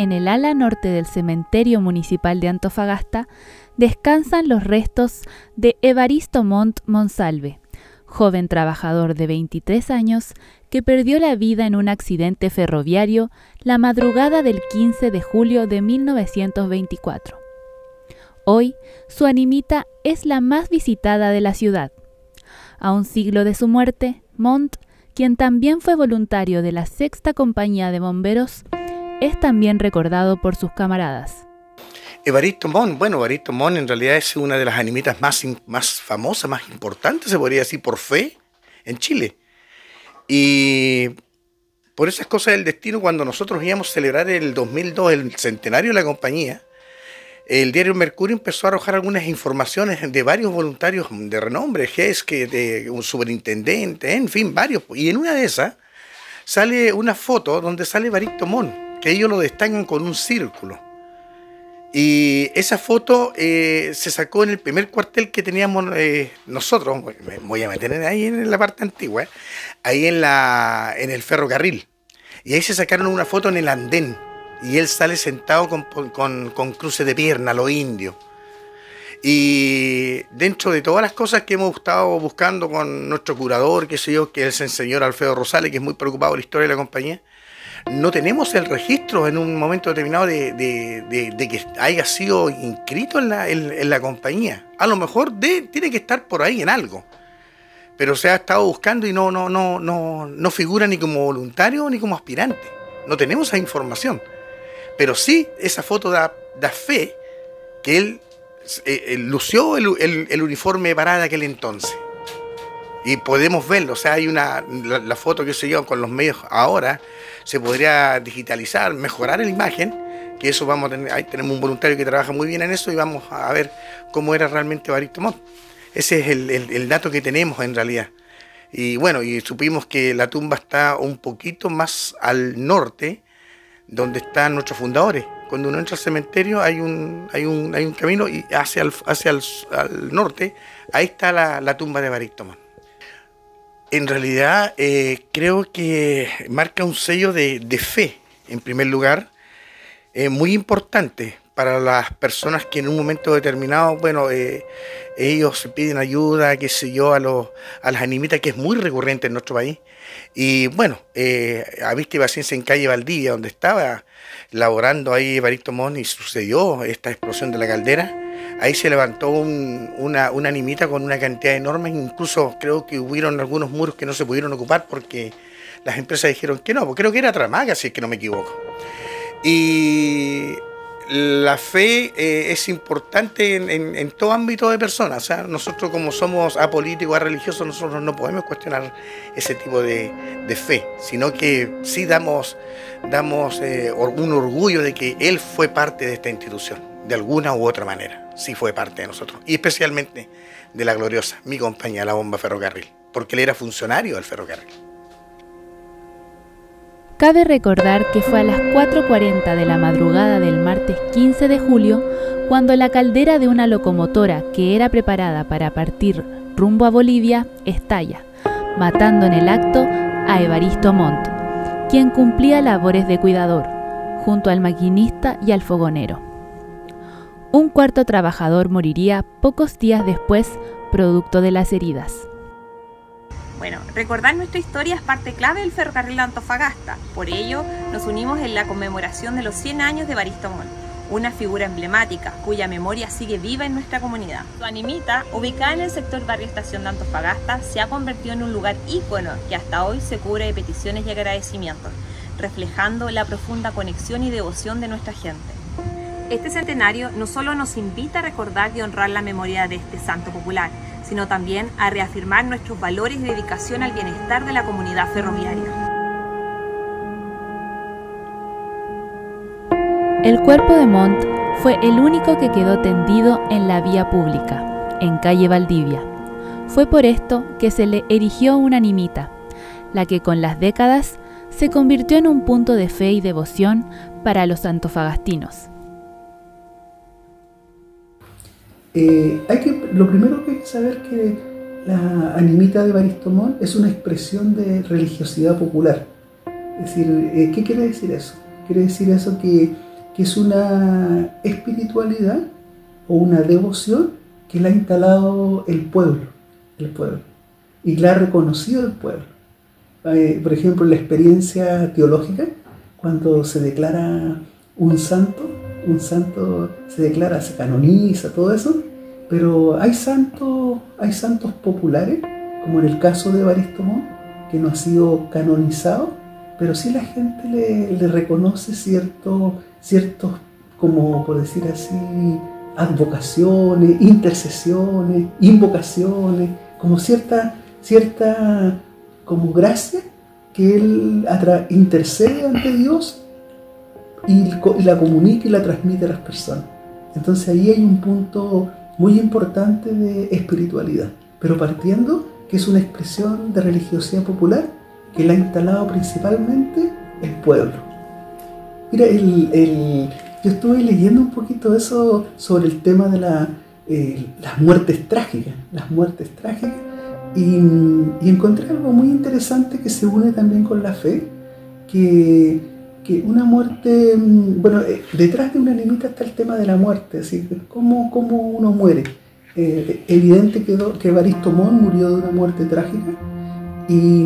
en el ala norte del cementerio municipal de Antofagasta, descansan los restos de Evaristo Montt Monsalve, joven trabajador de 23 años que perdió la vida en un accidente ferroviario la madrugada del 15 de julio de 1924. Hoy, su animita es la más visitada de la ciudad. A un siglo de su muerte, Montt, quien también fue voluntario de la Sexta Compañía de Bomberos, es también recordado por sus camaradas. Evaristo Mon, bueno, Evaristo Mon en realidad es una de las animitas más, más famosas, más importantes, se podría decir, por fe, en Chile. Y por esas cosas del destino, cuando nosotros íbamos a celebrar el 2002, el centenario de la compañía, el diario Mercurio empezó a arrojar algunas informaciones de varios voluntarios de renombre, que de un superintendente, en fin, varios. Y en una de esas sale una foto donde sale Evaristo Mon, que ellos lo destacan con un círculo. Y esa foto eh, se sacó en el primer cuartel que teníamos eh, nosotros, me voy a meter ahí en la parte antigua, ahí en, el ferrocarril. Y ahí se sacaron una foto en el andén. Y él sale sentado con, cruces de pierna, lo indio. Y dentro de todas las cosas que hemos estado buscando con nuestro curador, que sé yo, que es el señor Alfredo Rosales, que es muy preocupado por la historia de la compañía, no tenemos el registro en un momento determinado de, que haya sido inscrito en la, compañía. A lo mejor tiene que estar por ahí en algo. Pero se ha estado buscando y no, no, no, no, no figura ni como voluntario ni como aspirante. No tenemos esa información. Pero sí, esa foto da, fe que él eh, lució el, uniforme para aquel entonces y podemos verlo. O sea, hay una la, foto que se lleva con los medios ahora se podría digitalizar, mejorar la imagen, que eso vamos a tener, ahí tenemos un voluntario que trabaja muy bien en eso y vamos a ver cómo era realmente Barito. Ese es el, dato que tenemos en realidad. Y bueno, y supimos que la tumba está un poquito más al norte, donde están nuestros fundadores. Cuando uno entra al cementerio hay un, hay un, hay un camino y hacia el, hacia el al norte, ahí está la, la tumba de Barito Montt en realidad eh, creo que marca un sello de, fe, en primer lugar, eh, muy importante para las personas que en un momento determinado, bueno, eh, ellos piden ayuda, qué sé yo, a, los, a las animitas, que es muy recurrente en nuestro país. Y bueno, a vista y paciencia en calle Valdivia, donde estaba laborando ahí Evaristo Mon y sucedió esta explosión de la caldera, ahí se levantó una, una con una cantidad enorme, incluso creo que hubieron algunos muros que no se pudieron ocupar porque las empresas dijeron que no, porque creo que era Tramaga, si es que no me equivoco. Y la fe eh, es importante en, todo ámbito de personas. Nosotros como somos apolíticos, religiosos, nosotros no podemos cuestionar ese tipo de, fe, sino que sí damos, damos eh, un orgullo de que él fue parte de esta institución de alguna u otra manera. Sí fue parte de nosotros. Y especialmente de la gloriosa, mi compañía, la bomba ferrocarril, porque él era funcionario del ferrocarril. Cabe recordar que fue a las 4.40 de la madrugada del martes 15 de julio cuando la caldera de una locomotora que era preparada para partir rumbo a Bolivia estalla, matando en el acto a Evaristo Montt, quien cumplía labores de cuidador, junto al maquinista y al fogonero. Un cuarto trabajador moriría pocos días después producto de las heridas. Bueno, recordar nuestra historia es parte clave del ferrocarril de Antofagasta. Por ello, nos unimos en la conmemoración de los 100 años de Baristo una figura emblemática cuya memoria sigue viva en nuestra comunidad. Su animita, ubicada en el sector barrio Estación de Antofagasta, se ha convertido en un lugar ícono que hasta hoy se cubre de peticiones y agradecimientos, reflejando la profunda conexión y devoción de nuestra gente. Este centenario no solo nos invita a recordar y honrar la memoria de este santo popular, sino también a reafirmar nuestros valores y dedicación al bienestar de la comunidad ferroviaria. El cuerpo de Montt fue el único que quedó tendido en la vía pública, en calle Valdivia. Fue por esto que se le erigió una nimita, la que con las décadas se convirtió en un punto de fe y devoción para los antofagastinos. Eh, hay que, lo primero que hay que saber es que la animita de Baristomón es una expresión de religiosidad popular. Es decir, eh, ¿qué quiere decir eso? Quiere decir eso que que es una espiritualidad o una devoción que la ha instalado el pueblo, el pueblo, y la ha reconocido el pueblo. Eh, por ejemplo, la experiencia teológica, cuando se declara un santo, un santo se declara, se canoniza, todo eso, pero hay santos, hay santos populares, como en el caso de Evaristo que no ha sido canonizado, pero sí la gente le, reconoce ciertos, ciertos, como por decir así, advocaciones, intercesiones, invocaciones, como cierta, cierta como gracia que él intercede ante Dios y la comunica y la transmite a las personas. Entonces ahí hay un punto muy importante de espiritualidad, pero partiendo que es una expresión de religiosidad popular que la ha instalado principalmente el pueblo. Mira, yo estuve leyendo un poquito eso sobre el tema de eh, las muertes trágicas, las muertes trágicas, y, encontré algo muy interesante que se une también con la fe, que, una muerte, mm, bueno, eh, detrás de una limita está el tema de la muerte, así cómo, cómo uno muere. Eh, evidente quedó que Evaristo Mon murió de una muerte trágica, y,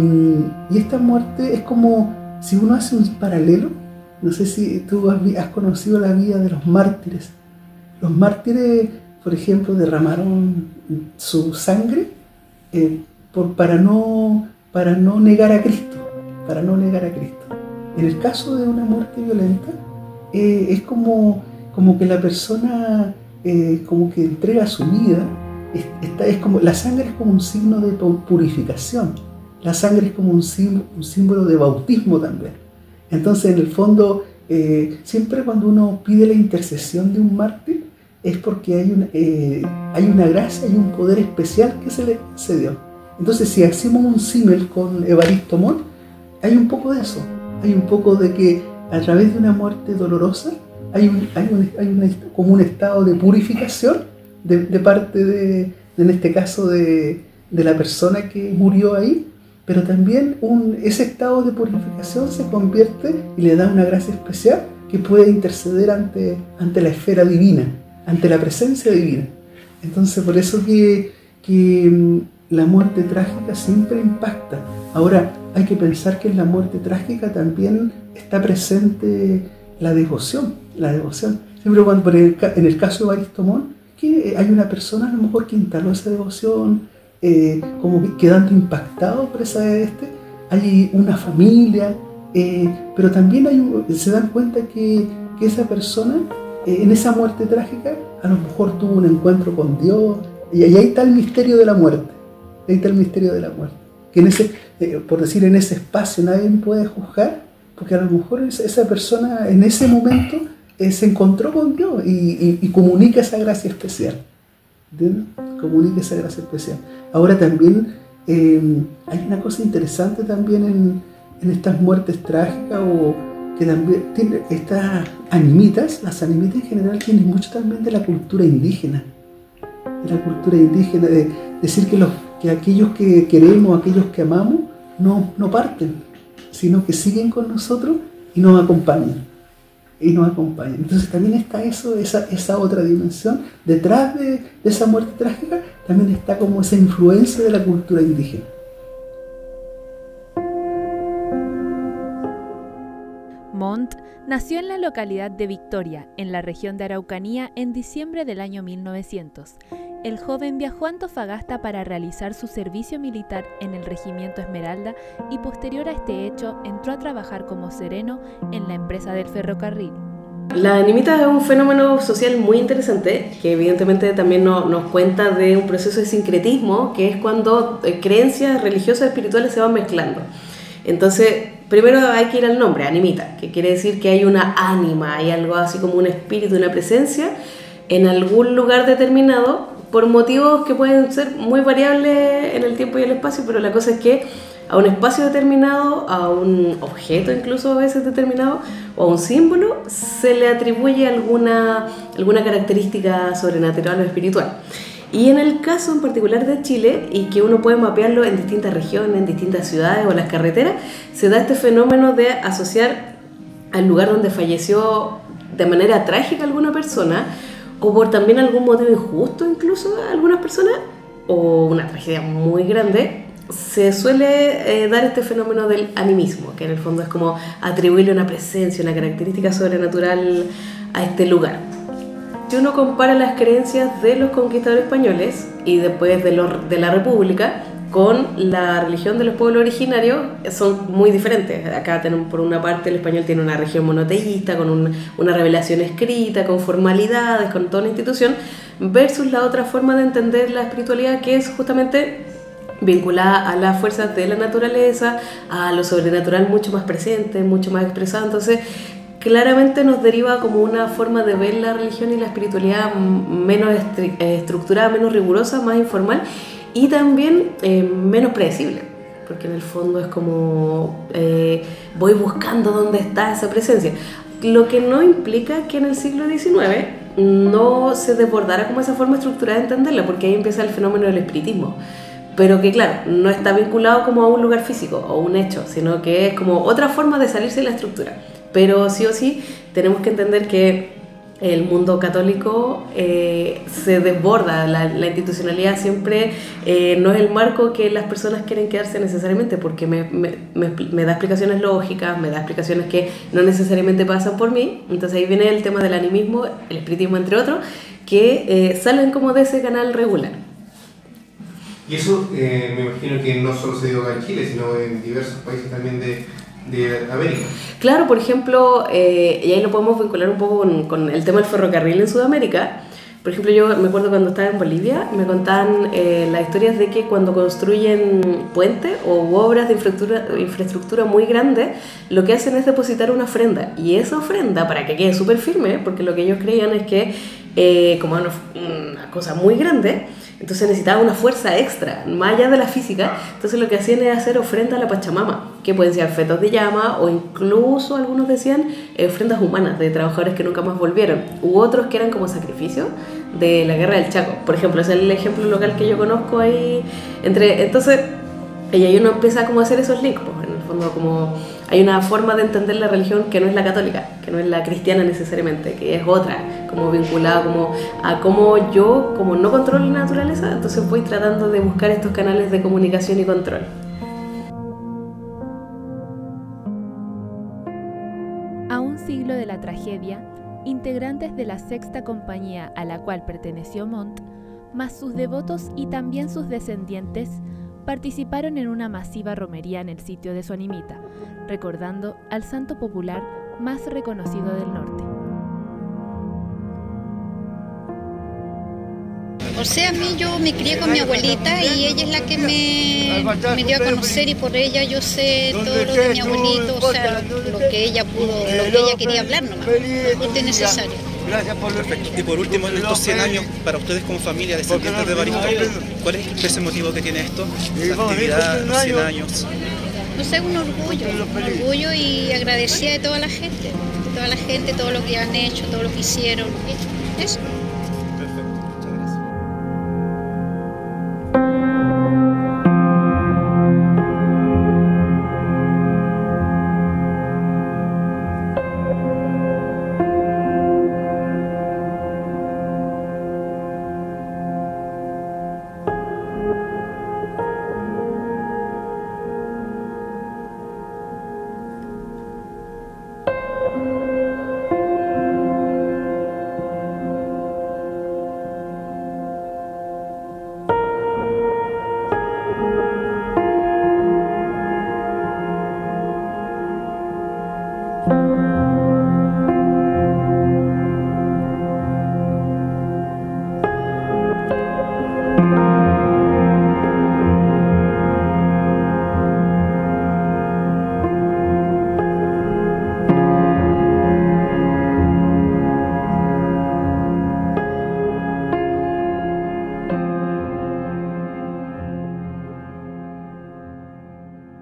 esta muerte es como si uno hace un paralelo, no sé si tú has, conocido la vida de los mártires. Los mártires, por ejemplo, derramaron su sangre eh, por, para, no, para no negar a Cristo, para no negar a Cristo. En el caso de una muerte violenta, eh, es como, como que la persona eh, como que entrega su vida, es como, la sangre es como un signo de purificación la sangre es como un símbolo, de bautismo también. Entonces, en el fondo, eh, siempre cuando uno pide la intercesión de un mártir, es porque hay una, eh, hay una gracia y un poder especial que se le dio. Entonces, si hacemos un símil con Evaristo Mon, hay un poco de eso. Hay un poco de que a través de una muerte dolorosa hay, un, hay, como un estado de purificación de, parte de, en este caso, de, de la persona que murió ahí, pero también un, ese estado de purificación se convierte y le da una gracia especial que puede interceder ante, ante la esfera divina, ante la presencia divina. Entonces, por eso que, que mm, la muerte trágica siempre impacta. Ahora, hay que pensar que en la muerte trágica también está presente la devoción, la devoción. Siempre cuando, en el caso de Baristomón, que hay una persona a lo mejor que instaló esa devoción, eh, como quedando impactado por esa este, hay una familia, eh, pero también se dan cuenta que, que esa persona eh, en esa muerte trágica a lo mejor tuvo un encuentro con Dios, y ahí está el misterio de la muerte, ahí está el misterio de la muerte, que en ese, por decir en ese espacio nadie puede juzgar, porque a lo mejor esa persona en ese momento se encontró con Dios y, comunica esa gracia especial. Comunica esa gracia especial. Ahora también em, hay una cosa interesante también en, estas muertes trágicas o que también tiene estas animitas, las animitas en general tienen mucho también de la cultura indígena, de la cultura indígena, de decir que, los, que aquellos que queremos, aquellos que amamos, no, no parten, sino que siguen con nosotros y nos acompañan y nos acompañan. Entonces también está eso, esa, esa otra dimensión. Detrás de, esa muerte trágica también está como esa influencia de la cultura indígena. Montt nació en la localidad de Victoria, en la región de Araucanía, en diciembre del año 1900 el joven viajó a Antofagasta para realizar su servicio militar en el Regimiento Esmeralda y posterior a este hecho entró a trabajar como sereno en la empresa del ferrocarril. La animita es un fenómeno social muy interesante que evidentemente también nos cuenta de un proceso de sincretismo que es cuando eh, creencias religiosas y espirituales se van mezclando. Entonces, primero hay que ir al nombre, animita, que quiere decir que hay una ánima, hay algo así como un espíritu, una presencia en algún lugar determinado por motivos que pueden ser muy variables en el tiempo y el espacio, pero la cosa es que a un espacio determinado, a un objeto incluso a veces determinado, o a un símbolo, se le atribuye alguna, alguna característica sobrenatural o espiritual. Y en el caso en particular de Chile, y que uno puede mapearlo en distintas regiones, en distintas ciudades o las carreteras, se da este fenómeno de asociar al lugar donde falleció de manera trágica alguna persona, o por también algún motivo injusto incluso a algunas personas, o una tragedia muy grande, se suele eh, dar este fenómeno del animismo, que en el fondo es como atribuirle una presencia, una característica sobrenatural a este lugar. Si uno compara las creencias de los conquistadores españoles y después de, de la República, con la religión de los pueblos originarios son muy diferentes. Acá por una parte el español tiene una religión monoteísta, con una revelación escrita, con formalidades, con toda la institución, versus la otra forma de entender la espiritualidad que es justamente vinculada a las fuerzas de la naturaleza, a lo sobrenatural mucho más presente, mucho más expresado. Entonces, claramente nos deriva como una forma de ver la religión y la espiritualidad menos estructurada, menos rigurosa, más informal y también eh, menos predecible, porque en el fondo es como eh, voy buscando dónde está esa presencia. Lo que no implica que en el siglo XIX no se desbordara como esa forma estructurada de entenderla, porque ahí empieza el fenómeno del espiritismo. Pero que claro, no está vinculado como a un lugar físico o un hecho, sino que es como otra forma de salirse de la estructura. Pero sí o sí tenemos que entender que el mundo católico eh, se desborda, la, institucionalidad siempre eh, no es el marco que las personas quieren quedarse necesariamente, porque me, me, me, da explicaciones lógicas, me da explicaciones que no necesariamente pasan por mí, entonces ahí viene el tema del animismo, el espiritismo entre otros, que eh, salen como de ese canal regular. Y eso me imagino que no solo se dio acá en Chile, sino en diversos países también de, de América. Claro, por ejemplo, eh, y ahí lo podemos vincular un poco con, el tema del ferrocarril en Sudamérica. Por ejemplo, yo me acuerdo cuando estaba en Bolivia, me contaban eh, las historias de que cuando construyen puentes o obras de infraestructura, muy grandes, lo que hacen es depositar una ofrenda. Y esa ofrenda, para que quede súper firme, porque lo que ellos creían es que, eh, como una cosa muy grande, entonces necesitaba una fuerza extra, más allá de la física. Entonces lo que hacían era hacer ofrenda a la Pachamama, que pueden ser fetos de llama o incluso algunos decían eh, ofrendas humanas de trabajadores que nunca más volvieron. U otros que eran como sacrificios de la guerra del Chaco. Por ejemplo, es el ejemplo local que yo conozco ahí. Entre, entonces, ella y uno empieza como a hacer esos links, pues, en el fondo como hay una forma de entender la religión que no es la católica, que no es la cristiana necesariamente, que es otra, como vinculada como a cómo yo, como no controlo la naturaleza, entonces voy tratando de buscar estos canales de comunicación y control. A un siglo de la tragedia, integrantes de la sexta compañía a la cual perteneció Montt, más sus devotos y también sus descendientes, participaron en una masiva romería en el sitio de su animita, recordando al santo popular más reconocido del norte. O sea, a mí yo me crié con mi abuelita y ella es la que me, dio a conocer y por ella yo sé todo lo de mi abuelito, o sea, lo que ella pudo, lo que ella quería hablar nomás, lo necesario. Gracias por Y por último, en estos 100 años, para ustedes como familia, descendientes de Baristo, ¿cuál es ese motivo que tiene esto? La actividad, los 100 años. No sé, un orgullo, un orgullo y agradecida de toda la gente, de toda la gente, todo lo que han hecho, todo lo que hicieron. Eso.